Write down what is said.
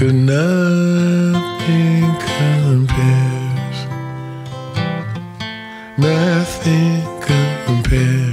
'Cause nothing compares. Nothing compares.